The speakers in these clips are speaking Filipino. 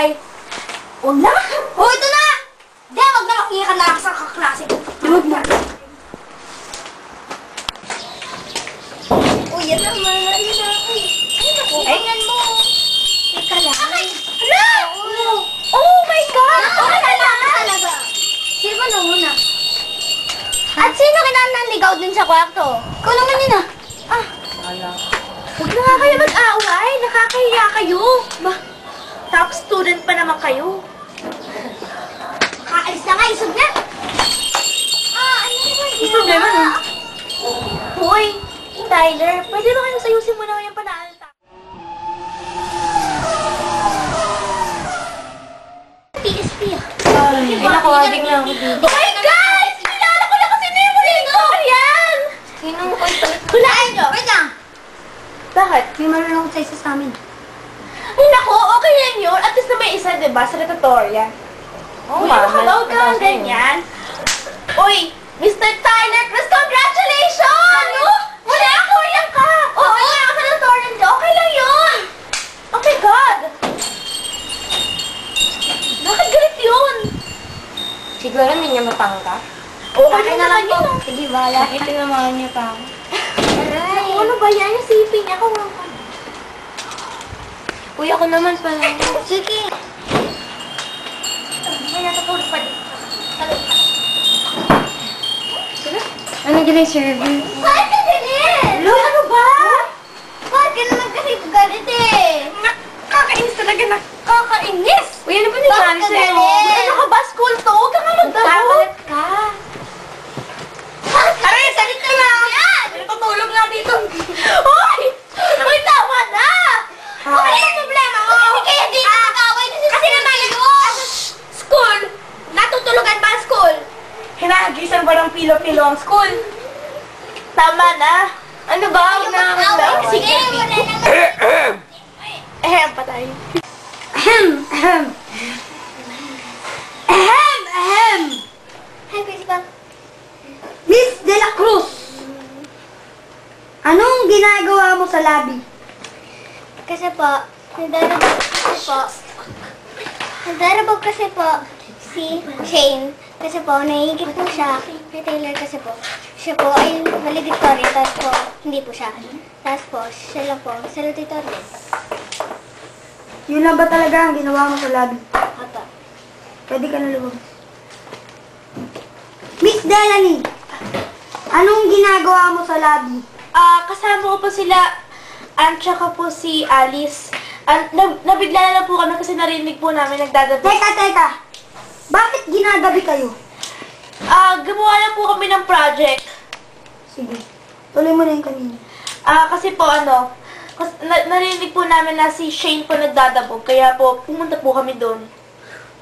magbigay. Wala! Oh, ito na! Di, wag na makiya ka na sa kaklase. Huwag na. Uy, yan naman. Ayun na. Ayun na po. Ayan mo. Teka lang. Ay, hala! Oh my God! Oh, talaga. Sino na muna? At sino kinananligaw dun sa kwarto? Ikaw naman yun ah. Ah. Huwag na nga kayo mag-aaway. Nakakahiya kayo. Ba? Top student pa naman kayo. Kakaalis na nga, isog na. Ah, ano naman May problema, no? Hoy, Tyler, pwede ba kayo sayusin mo na yung panaalta? PSP ah. Ay, nakawadig lang ako dito. Oh my God! Pinala ko na kasi na yung murindo! Ayan! Sinong ko ito? Hulaan nyo! Wait lang! Bakit? May marunong sa isa sa amin. Ay, naku, okay yan yun. At least na may isa, di ba, sa tutorial. Oo Uy, nga, ano ka ganyan. Uy, Mr. Tyler Cruz, congratulations! Ano? Wala, kuya ka! Oo, oh, okay ako sa tutorial niyo. Okay lang yun. Oh my God! Bakit galit yun? Siguro hindi niya mapanggap. Okay na lang yun. Sige, bala. Ito naman niya pa ako. Aray. Ano ba yan? Yung sipin niya. Kung Uy, ako naman pala. Sige. May pa dito. Talog pa. Ano gina yung service? Bakit ka galit? Lo, ano ba? Bakit ka naman kasi galit eh? Nakakainis talaga na. Kakainis? Uy, ano ba Bakit nangyari ka sa'yo? galit? Ano ka ba? School to? Huwag ka nga magdabo. Kakalit ka. Aray, salit ka na! Yan! Natutulog nga dito. Hoy! Hoy, tama na! Ano yung problema mo? Kasi kaya dito nag-away kasi Kasi naman yung school, natutulugan ba ang school? Hinahagisan ba ng pilo-pilo ang school? Tama na. Ano ba? Huwag na mag Sige, wala na. Ahem, patay. Ahem, ahem. Ahem, ahem. Hi, Principal. Miss De La Cruz! Anong ginagawa mo sa labi? Kasi po, nagdarabog kasi po, nagdarabog kasi po si Shane. Kasi po, naiigit po siya kay Taylor kasi po. Siya po ay valedictorian, tapos po, hindi po siya. Tapos po, siya lang po, salutatorian. Yun lang ba talaga ang ginawa mo sa labi? Opo. Pwede ka na lumabas. Miss Delany! Anong ginagawa mo sa labi? Ah, kasama ko po sila, at saka po si Alice. Ah, nab- nabigla na lang po kami kasi narinig po namin nagdadabi. Teka, teka! Bakit ginagabi kayo? Ah, gumawa na po kami ng project. Sige. Tuloy mo na yung kanina. Ah, kasi po ano, kas- na- narinig po namin na si Shane po nagdadabog, kaya po pumunta po kami doon.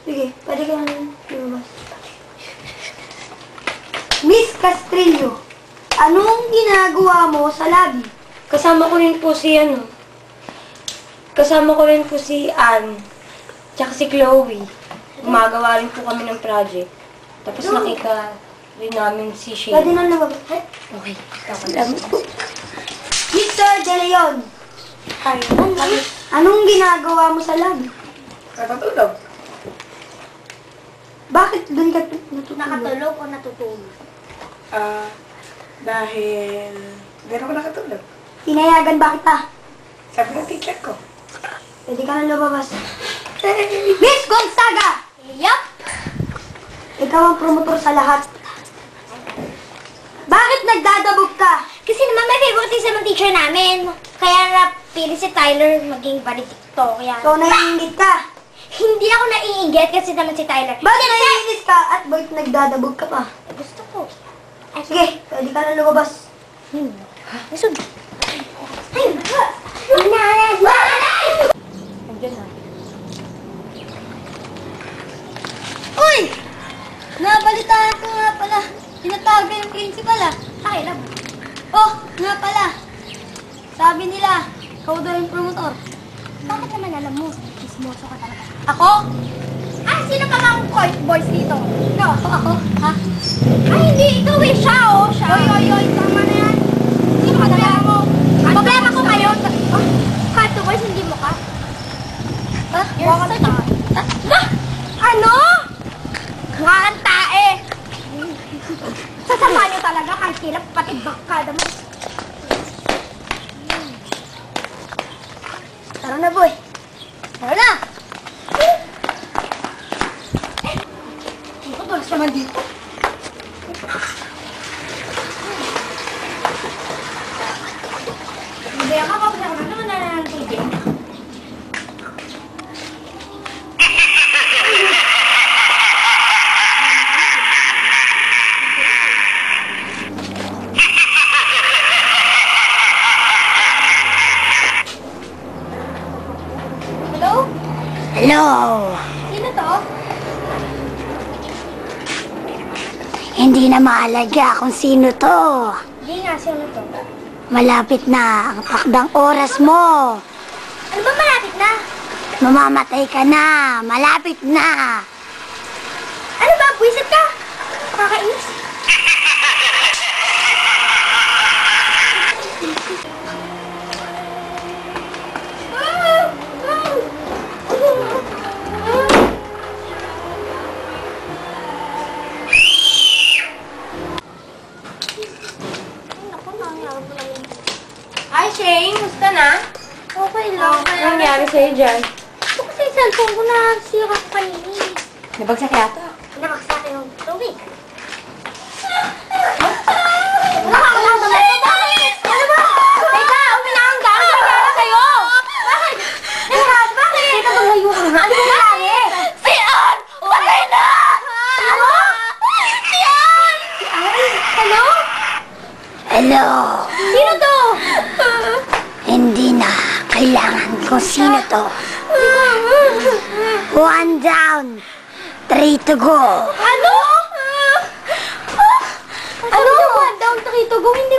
Sige, pwede ka na lumabas. Miss Castrillo, anong ginagawa mo sa labi? Kasama ko rin po si ano. Kasama ko rin po si Anne. Tsaka si Chloe. Gumagawa rin po kami ng project. Tapos nakita rin namin si Pwede Shane. na lumabas. Okay. Salamat po. Mr. De Leon, Ay, anong ginagawa mo sa labi? Nakatulog. Bakit doon ka natutulog? Nakatulog o natutulog? Ah, dahil... Gano'n ko nakatulog. Tinayagan ba kita? Sabi ng teacher ko. Pwede ka na lumabas. Miss Gonzaga! Yup! Ikaw ang promotor sa lahat. Bakit nagdadabog ka? Kasi naman may favoritism ang teacher namin. Kaya napili si Tyler maging valedictorian. Ikaw naiingit ka. Hindi ako naiinggit kasi naman si Tyler. Bakit naiingit ka at bakit nagdadabog ka pa? Gusto ko. Sige, pwede ka na lumabas. Isog. Ay, nanay! Nanay! Uy! Nabalitaan ko nga pala. Tinatawag yung principal ah. Ay, love. Oh, nga pala. Sabi nila, ikaw daw yung promotor. Bakit naman alam mo? Chismoso ka talaga. Ako? Ah, sino pa nga ang court boys dito? No. Ako, ako. Ha? Ay, hindi. Ikaw eh. Siya, oh. Siya. Oy, oy, oy. Tama na yan. Sino ka talaga mo? Problema ko kayo. Oh, court boys, hindi mo ka? Ha? You're so Ano? Mga antae! Sasama niyo talaga kahit kilap pati bakada mo. Tara na! Ang tulas naman dito. Hindi ako kapag ako naman na ng TV. Hello? Hello! Sino to? Hindi na mahalaga kung sino to. Hindi nga, sino to? Malapit na ang akdang oras mo. Ano ba malapit na? Mamamatay ka na. Malapit na. Ano ba? Buisit ka? Kakainis. Sa'yo dyan? Ito kasi yung cellphone ko na sira ko kanina. Nabagsak yata. Nabaksak yung tubig. Hello! Sino to? Hindi na kailangan kung sino to. One down, three to go. Ano? Ano? Ano? One down, three to go. Hindi